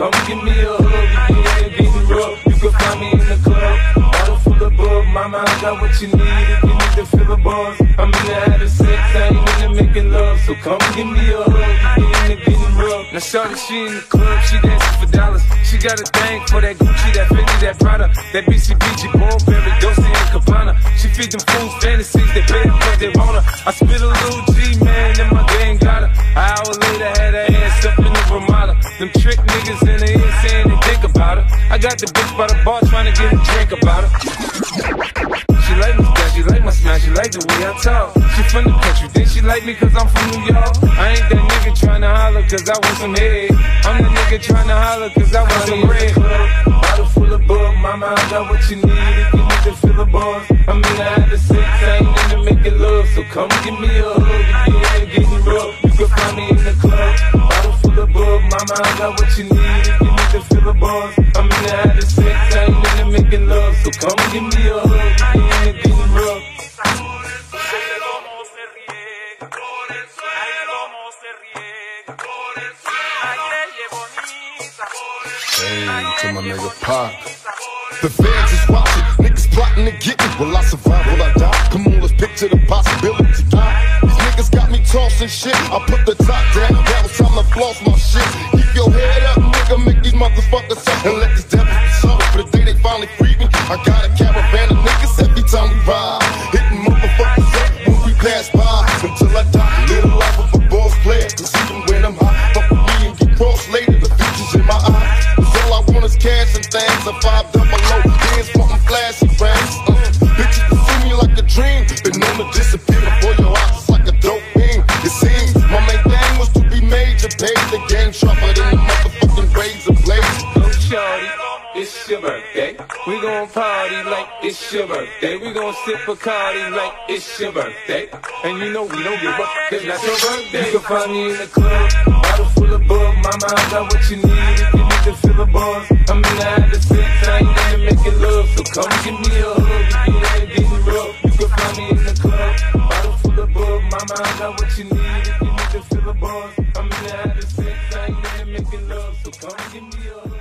come give me a hug, you get in getting rough. You can find me in the club, bottle full of bug. Mama, I got what you need if you need to fill the bars. I'm in the have the sex, I ain't into making love. So come give me a hug, you get in getting rough. Now shorty, she in the club, she dancing for dollars. She got a thing for that Gucci, that Fendi, that Prada, that BCBG, Burberry, Dolce and Gabbana. She feed them fools fantasies, they pay her 'cause they want her. I spit a little got the bitch by the bar trying to get a drink about her. She like my style, she like my smile, she like the way I talk. She from the country, then she like me cause I'm from New York. I ain't that nigga tryna holler cause I want some head. I'm the nigga tryna holler cause I want some bread. Bottle full of bug, mama, I got what you need if you need to fill the bars. I'm in the have the sex, I ain't into making love. So come give me a hug if you ain't getting rough. You can find me in the club, bottle full of bug, mama, I got what you need to the bars. I'm in the have the sex, I ain't into making love. So come give me a hug if you ain't getting rough. cómo se riega por el suelo, ay, cómo se riega por el suelo, ay, ella es bonita por el suelo, Hey, to my nigga Pac. The fans is watching, niggas plotting to get me. Will I survive? Will I die? Come on, let's picture the possibility. These niggas got me tossing shit. I put the top down, now it's time to floss my shit. I got a caravan of niggas every time we ride, hitting motherfuckers up when we pass by until I die. Live the We gon' party like it's your birthday. We gon' sip Bacardi like it's your birthday. And you know we don't give up, cause that's your birthday. You can find me in the club, bottle full of bug. Mama, I got what you need if you need to fill the bars. I'm in the have the sex, I ain't into making love. So come give me a hug if you ain't getting rough. You can find me in the club, bottle full of bug. Mama, I got what you need if you need to fill the bars. I'm in the have the sex, I ain't into making love. So come give me a hug